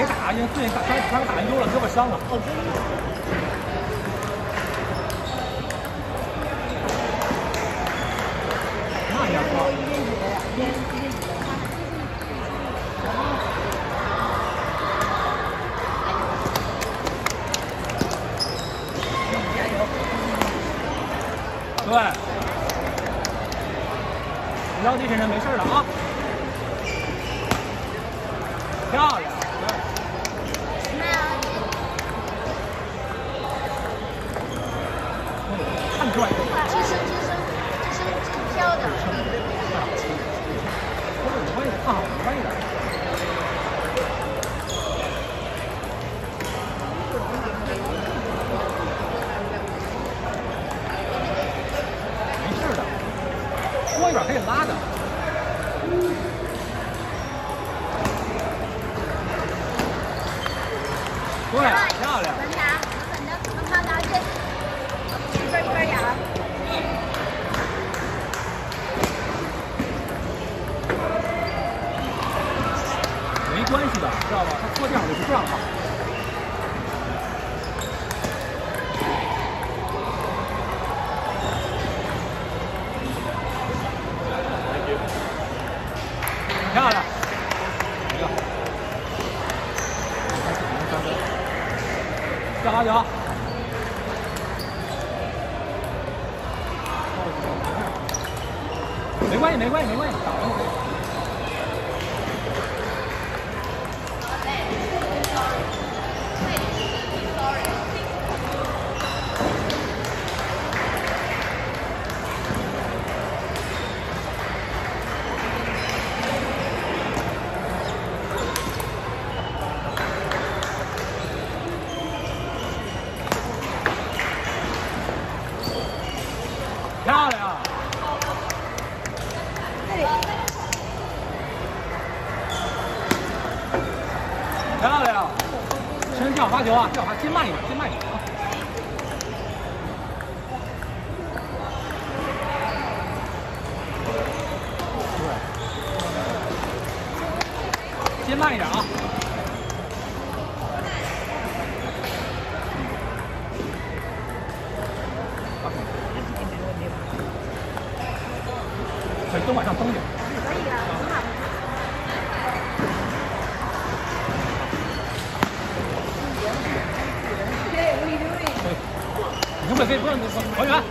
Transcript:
没打，因为最近打刚刚打完丢了，胳膊伤了。哦，真的。那你要说，一年级的呀，一年一年级的。对，腰地身上没事了啊，漂亮。出来，直升直升直升机飘的，我有关系，看好有关系的。没事的，多一点可以拉的。对，漂亮。稳打，稳的，能看打去，一边一边咬。没关系的，知道吧？他说这样我就不这样了。漂亮，一个，加好球。没关系，没关系，没关系，打完。漂亮！漂亮！身跳发球啊，跳发，接慢一点，接慢一点啊。对，接慢一点啊。腿都往上蹬点。可以啊，可以不用还原